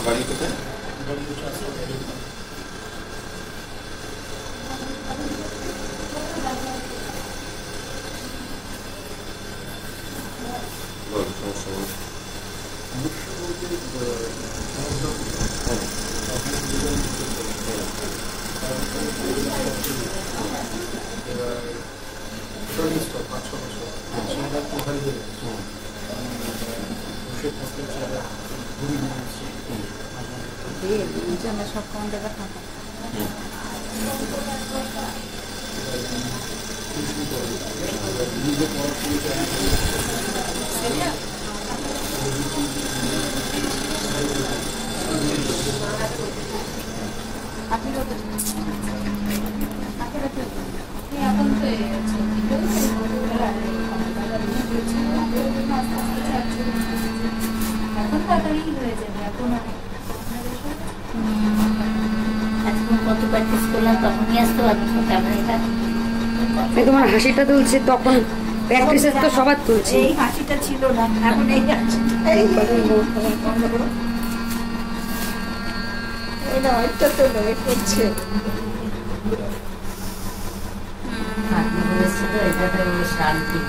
তোমার বাড়ি কোথায় বল সমস্যা বল। সব কাউন্টারে ফাঁকা আপনি কত আপনি এখন তো এখন হয়ে যাবে এখন অনেক কত প্র্যাকটিস করলাম তখনই আসতে পারব ক্যামেরাটা তোমার হাসিটা তুলছে তখন প্র্যাকটিসের তো সবার তুলছি। এই হাসিটা ছিল না এখন এই হাসিটা। তো নয় করছে শান্তি